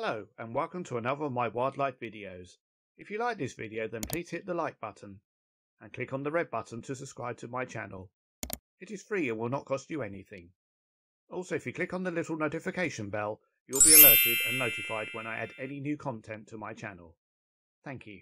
Hello and welcome to another of my wildlife videos. If you like this video then please hit the like button and click on the red button to subscribe to my channel. It is free and will not cost you anything. Also if you click on the little notification bell you'll be alerted and notified when I add any new content to my channel. Thank you.